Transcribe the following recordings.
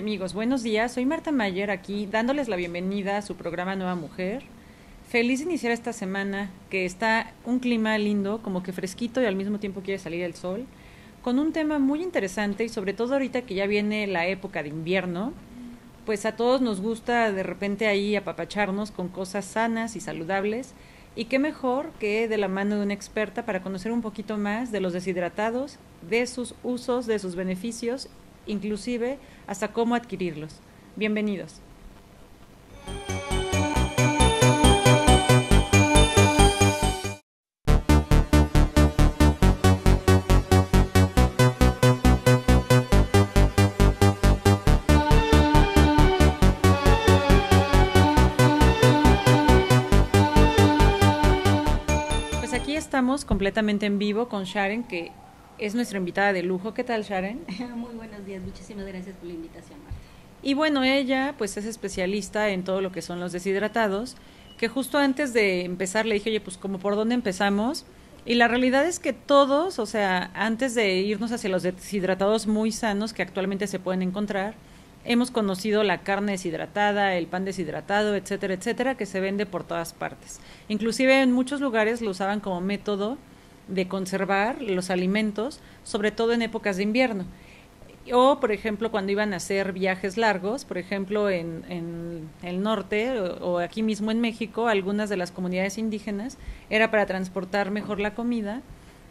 amigos, buenos días. Soy Marta Mayer aquí dándoles la bienvenida a su programa Nueva Mujer. Feliz de iniciar esta semana que está un clima lindo, como que fresquito y al mismo tiempo quiere salir el sol, con un tema muy interesante y sobre todo ahorita que ya viene la época de invierno, pues a todos nos gusta de repente ahí apapacharnos con cosas sanas y saludables. Y qué mejor que de la mano de una experta para conocer un poquito más de los deshidratados, de sus usos, de sus beneficios inclusive hasta cómo adquirirlos. Bienvenidos. Pues aquí estamos completamente en vivo con Sharon, que es nuestra invitada de lujo. ¿Qué tal, Sharon? Muy buenos días, muchísimas gracias por la invitación, Marta. Y bueno, ella pues es especialista en todo lo que son los deshidratados, que justo antes de empezar le dije, oye, pues como por dónde empezamos. Y la realidad es que todos, o sea, antes de irnos hacia los deshidratados muy sanos que actualmente se pueden encontrar, hemos conocido la carne deshidratada, el pan deshidratado, etcétera, etcétera, que se vende por todas partes. Inclusive en muchos lugares lo usaban como método de conservar los alimentos, sobre todo en épocas de invierno. O, por ejemplo, cuando iban a hacer viajes largos, por ejemplo, en, en el norte o, o, aquí mismo en México, algunas de las comunidades indígenas, era para transportar mejor la comida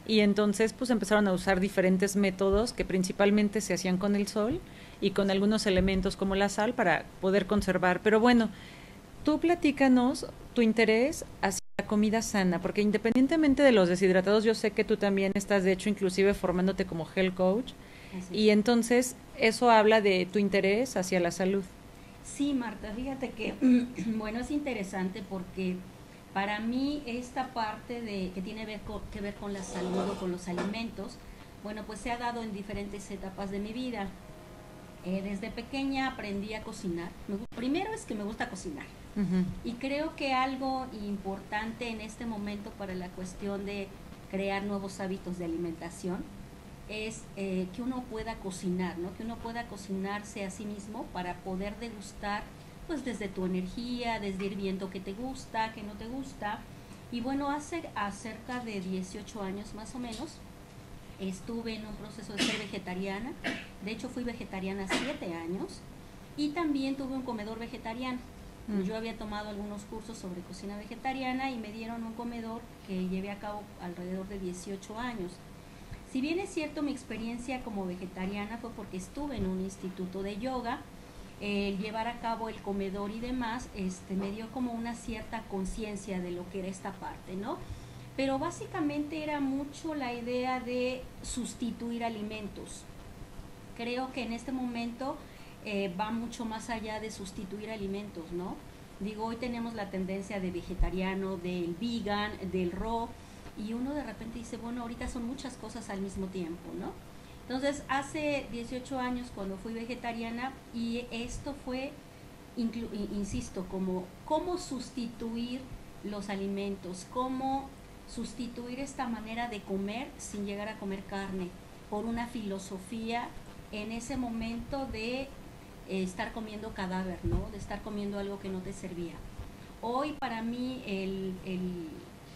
y entonces pues empezaron a usar diferentes métodos que principalmente se hacían con el sol y con algunos elementos como la sal para poder conservar. Pero bueno, tú platícanos tu interés hacia la comida sana, porque independientemente de los deshidratados, yo sé que tú también estás, de hecho, inclusive formándote como health coach, Así. y entonces eso habla de tu interés hacia la salud. Sí, Marta, fíjate que, bueno, es interesante porque para mí esta parte de que tiene ver con, que ver con la salud o con los alimentos, bueno, pues se ha dado en diferentes etapas de mi vida. Eh, desde pequeña aprendí a cocinar. Me, primero es que me gusta cocinar. Y creo que algo importante en este momento para la cuestión de crear nuevos hábitos de alimentación es eh, que uno pueda cocinar, ¿no? Que uno pueda cocinarse a sí mismo para poder degustar, pues desde tu energía, desde ir viendo qué te gusta, qué no te gusta. Y bueno, hace acerca de 18 años más o menos, estuve en un proceso de ser vegetariana. De hecho, fui vegetariana 7 años y también tuve un comedor vegetariano. Yo había tomado algunos cursos sobre cocina vegetariana y me dieron un comedor que llevé a cabo alrededor de 18 años. Si bien es cierto, mi experiencia como vegetariana fue porque estuve en un instituto de yoga, el llevar a cabo el comedor y demás, este, me dio como una cierta conciencia de lo que era esta parte, ¿no? Pero básicamente era mucho la idea de sustituir alimentos. Creo que en este momento eh, va mucho más allá de sustituir alimentos, ¿no? Digo, hoy tenemos la tendencia de vegetariano, del vegan, del raw, y uno de repente dice, bueno, ahorita son muchas cosas al mismo tiempo, ¿no? Entonces, hace 18 años cuando fui vegetariana y esto fue, insisto, como cómo sustituir los alimentos, cómo sustituir esta manera de comer sin llegar a comer carne por una filosofía en ese momento de eh, estar comiendo cadáver, ¿no? De estar comiendo algo que no te servía. Hoy para mí el, el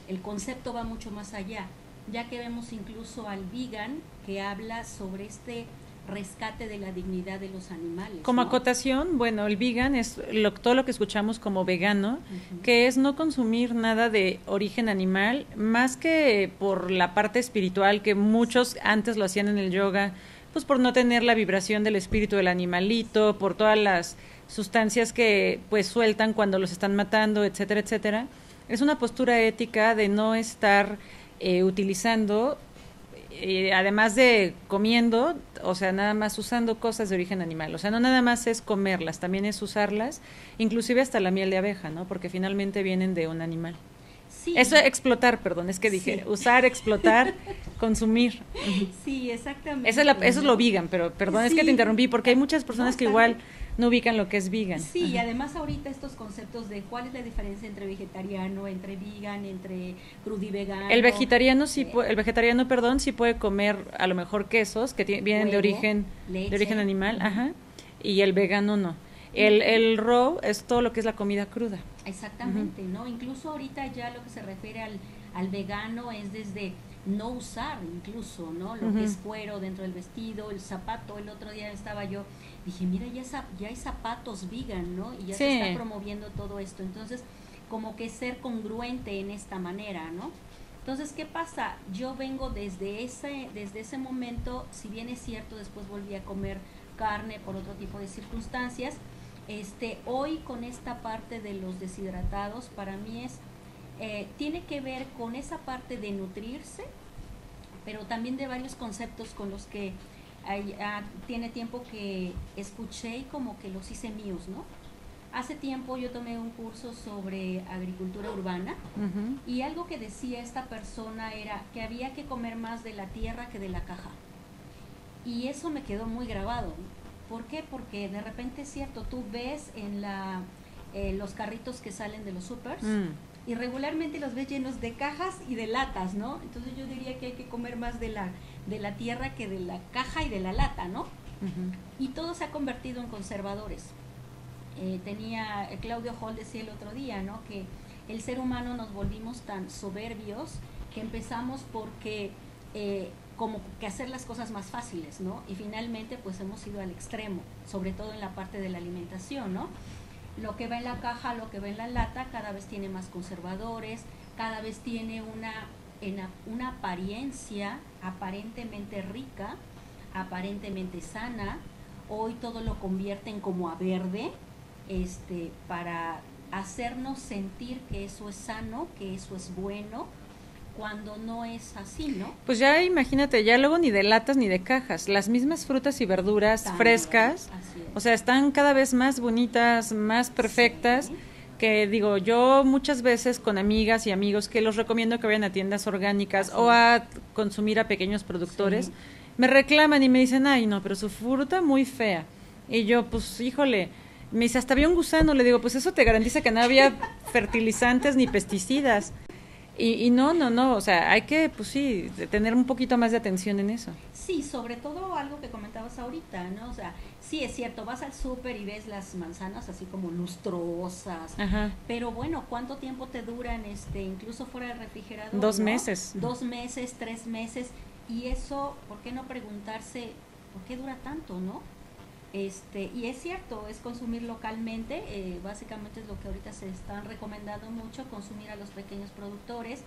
el concepto va mucho más allá, ya que vemos incluso al vegan que habla sobre este rescate de la dignidad de los animales. Como ¿no? acotación, bueno, el vegan es lo, todo lo que escuchamos como vegano, uh -huh. que es no consumir nada de origen animal, más que por la parte espiritual que muchos antes lo hacían en el yoga, pues por no tener la vibración del espíritu del animalito, por todas las sustancias que pues sueltan cuando los están matando, etcétera, etcétera es una postura ética de no estar eh, utilizando, eh, además de comiendo, o sea, nada más usando cosas de origen animal. O sea, no nada más es comerlas, también es usarlas, inclusive hasta la miel de abeja, ¿no? Porque finalmente vienen de un animal. Sí. Eso explotar, perdón, es que dije, sí. usar, explotar, consumir. Sí, exactamente. Eso es, la, eso es lo vegan, pero perdón, sí. es que te interrumpí, porque hay muchas personas no, que igual no ubican lo que es vegan. Sí, y además ahorita estos conceptos de cuál es la diferencia entre vegetariano, entre vegan, entre crudivegano. El vegetariano sí puede, el vegetariano, perdón, sí puede comer a lo mejor quesos que vienen Huevo, de origen leche. de origen animal, ajá. y el vegano no. El, el raw es todo lo que es la comida cruda. Exactamente, ¿no? Incluso ahorita ya lo que se refiere al, al vegano es desde no usar incluso, ¿no? Lo que es cuero dentro del vestido, el zapato. El otro día estaba yo, dije, mira, ya, ya hay zapatos vegan, ¿no? Y ya se está promoviendo todo esto. Entonces, como que ser congruente en esta manera, ¿no? Entonces, ¿qué pasa? Yo vengo desde ese, desde ese momento, si bien es cierto, después volví a comer carne por otro tipo de circunstancias, este, hoy con esta parte de los deshidratados, para mí es, eh, tiene que ver con esa parte de nutrirse, pero también de varios conceptos con los que ah, tiene tiempo que escuché y como que los hice míos, ¿no? Hace tiempo yo tomé un curso sobre agricultura urbana y algo que decía esta persona era que había que comer más de la tierra que de la caja. Y eso me quedó muy grabado. ¿Por qué? Porque de repente es cierto, tú ves en la, eh, los carritos que salen de los supers mm. y regularmente los ves llenos de cajas y de latas, ¿no? Entonces yo diría que hay que comer más de la, de la tierra que de la caja y de la lata, ¿no? Y todo se ha convertido en conservadores eh, tenía eh, Claudio Hall decía el otro día, ¿no? Que el ser humano nos volvimos tan soberbios que empezamos porque eh, como que hacer las cosas más fáciles, ¿no? Y finalmente pues hemos ido al extremo, sobre todo en la parte de la alimentación, ¿no? Lo que va en la caja, lo que va en la lata, cada vez tiene más conservadores, cada vez tiene una, una apariencia aparentemente rica, aparentemente sana, hoy todo lo convierten como a verde, este, para hacernos sentir que eso es sano, que eso es bueno, cuando no es así, ¿no? Pues ya imagínate, ya luego ni de latas ni de cajas, las mismas frutas y verduras frescas, o sea, están cada vez más bonitas, más perfectas. que digo, yo muchas veces con amigas y amigos que los recomiendo que vayan a tiendas orgánicas o a consumir a pequeños productores, me reclaman y me dicen, ay, no, pero su fruta muy fea. Y yo, pues, híjole, me dice, hasta había un gusano. Le digo, pues eso te garantiza que no había fertilizantes ni pesticidas. Y, y, no, no, no, o sea, hay que, pues sí, tener un poquito más de atención en eso. Sí, sobre todo algo que comentabas ahorita, ¿no? O sea, sí es cierto, vas al súper y ves las manzanas así como lustrosas, pero bueno, ¿cuánto tiempo te duran, este, incluso fuera del refrigerador? Dos meses. Dos meses, tres meses, y eso, ¿por qué no preguntarse, ¿por qué dura tanto, no? Este, y es cierto, es consumir localmente, eh, básicamente es lo que ahorita se están recomendando mucho, consumir a los pequeños productores,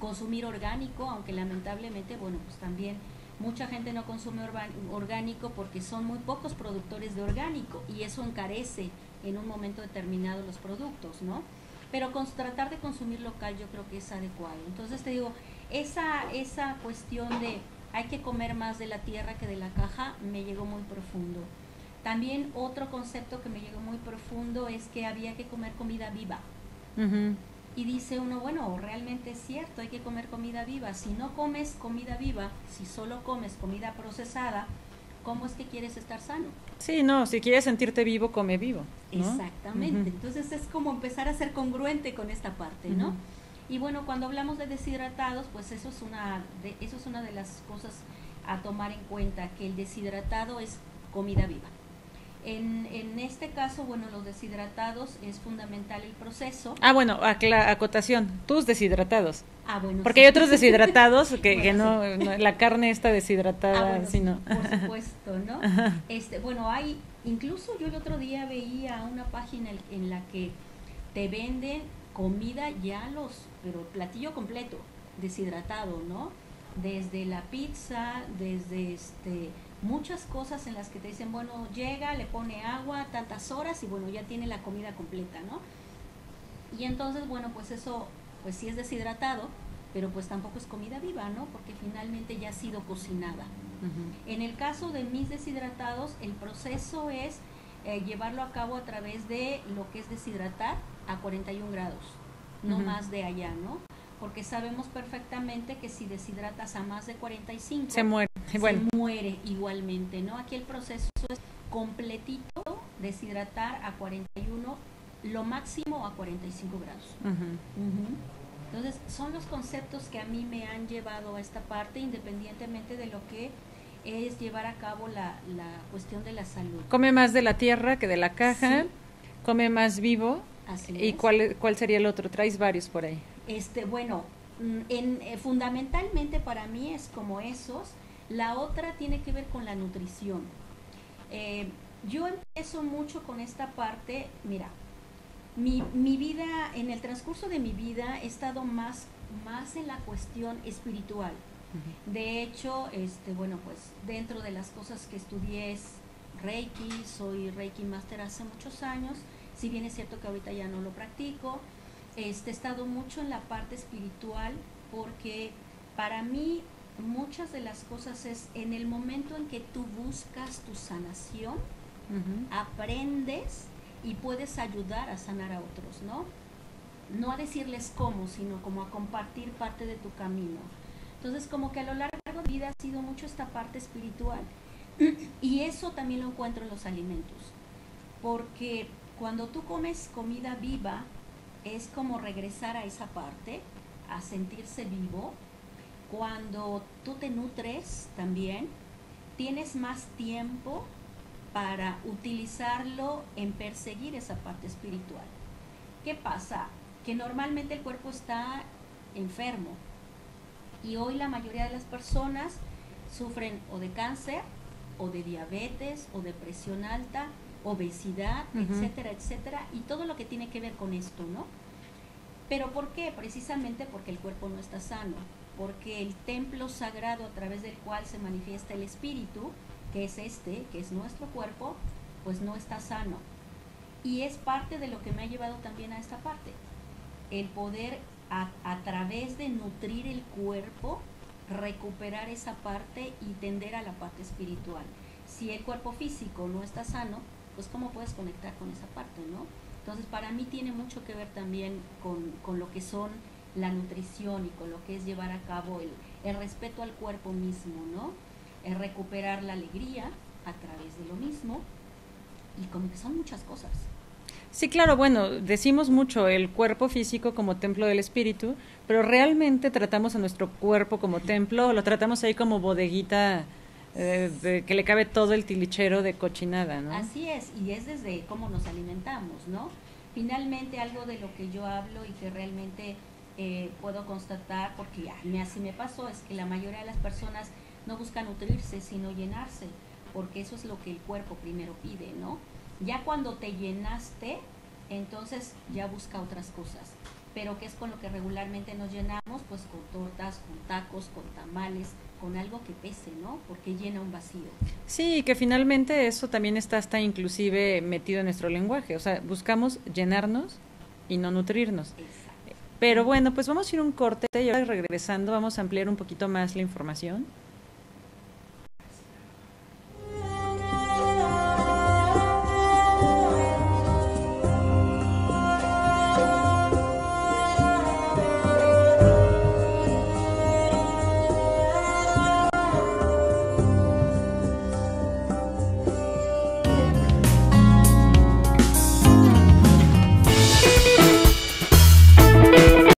consumir orgánico, aunque lamentablemente, bueno, pues también mucha gente no consume orgánico porque son muy pocos productores de orgánico y eso encarece en un momento determinado los productos, ¿no? Pero tratar de consumir local yo creo que es adecuado. Entonces te digo, esa, esa cuestión de hay que comer más de la tierra que de la caja me llegó muy profundo. También otro concepto que me llegó muy profundo es que había que comer comida viva. Y dice uno, bueno, realmente es cierto, hay que comer comida viva. Si no comes comida viva, si solo comes comida procesada, ¿cómo es que quieres estar sano? Sí, no, si quieres sentirte vivo, come vivo. Exactamente. Entonces es como empezar a ser congruente con esta parte, ¿no? Y bueno, cuando hablamos de deshidratados, pues eso es una de, eso es una de las cosas a tomar en cuenta, que el deshidratado es comida viva. En, en, este caso, bueno, los deshidratados es fundamental el proceso. Ah, bueno, acotación, tus deshidratados. Ah, bueno. Porque hay otros deshidratados que, que no, la carne está deshidratada, ah, sino. Por supuesto, ¿no? Este, bueno, hay, incluso yo el otro día veía una página en la que te venden comida ya los, pero platillo completo, deshidratado, ¿no? Desde la pizza, desde este muchas cosas en las que te dicen, bueno, llega, le pone agua, tantas horas y bueno, ya tiene la comida completa, ¿no? Y entonces, bueno, pues eso, pues sí es deshidratado, pero pues tampoco es comida viva, ¿no? Porque finalmente ya ha sido cocinada. En el caso de mis deshidratados, el proceso es eh, llevarlo a cabo a través de lo que es deshidratar a 41 grados, no más de allá, ¿no? porque sabemos perfectamente que si deshidratas a más de 45 se muere, se muere igualmente, ¿no? Aquí el proceso es completito, deshidratar a 41, lo máximo a 45 grados. Entonces, son los conceptos que a mí me han llevado a esta parte, independientemente de lo que es llevar a cabo la, la cuestión de la salud. Come más de la tierra que de la caja, come más vivo. Así ¿Y es. cuál, cuál sería el otro? Traes varios por ahí. Este, bueno, mm, en, eh, fundamentalmente para mí es como esos. La otra tiene que ver con la nutrición. Eh, yo empiezo mucho con esta parte, mira, mi, mi vida, en el transcurso de mi vida he estado más, más en la cuestión espiritual. De hecho, este, bueno, pues dentro de las cosas que estudié es Reiki, soy Reiki Master hace muchos años, si bien es cierto que ahorita ya no lo practico, este, he estado mucho en la parte espiritual porque para mí muchas de las cosas es en el momento en que tú buscas tu sanación, aprendes y puedes ayudar a sanar a otros, ¿no? No a decirles cómo, sino como a compartir parte de tu camino. Entonces, como que a lo largo de mi vida ha sido mucho esta parte espiritual. Y eso también lo encuentro en los alimentos. Porque cuando tú comes comida viva, es como regresar a esa parte, a sentirse vivo. Cuando tú te nutres también, tienes más tiempo para utilizarlo en perseguir esa parte espiritual. ¿Qué pasa? Que normalmente el cuerpo está enfermo y hoy la mayoría de las personas sufren o de cáncer o de diabetes o de presión alta, obesidad, etcétera, etcétera, y todo lo que tiene que ver con esto, ¿no? Pero ¿por qué? Precisamente porque el cuerpo no está sano, porque el templo sagrado a través del cual se manifiesta el espíritu, que es este, que es nuestro cuerpo, pues no está sano. Y es parte de lo que me ha llevado también a esta parte, el poder a, través de nutrir el cuerpo, recuperar esa parte y tender a la parte espiritual. Si el cuerpo físico no está sano, pues cómo puedes conectar con esa parte, ¿no? Entonces para mí tiene mucho que ver también con, con lo que son la nutrición y con lo que es llevar a cabo el, el respeto al cuerpo mismo, ¿no? El recuperar la alegría a través de lo mismo y como que son muchas cosas. Sí, claro, bueno, decimos mucho el cuerpo físico como templo del espíritu, pero realmente tratamos a nuestro cuerpo como templo o lo tratamos ahí como bodeguita eh, de que le cabe todo el tilichero de cochinada, ¿no? Así es, y es desde cómo nos alimentamos, ¿no? Finalmente algo de lo que yo hablo y que realmente eh, puedo constatar, porque ya me, así me pasó, es que la mayoría de las personas no buscan nutrirse, sino llenarse, porque eso es lo que el cuerpo primero pide, ¿no? Ya cuando te llenaste, entonces ya busca otras cosas. Pero ¿qué es con lo que regularmente nos llenamos? Pues con tortas, con tacos, con tamales, con algo que pese, ¿no? Porque llena un vacío. Sí, que finalmente eso también está hasta inclusive metido en nuestro lenguaje, o sea, buscamos llenarnos y no nutrirnos. Exacto. Pero bueno, pues vamos a ir un corte y ahora regresando vamos a ampliar un poquito más la información.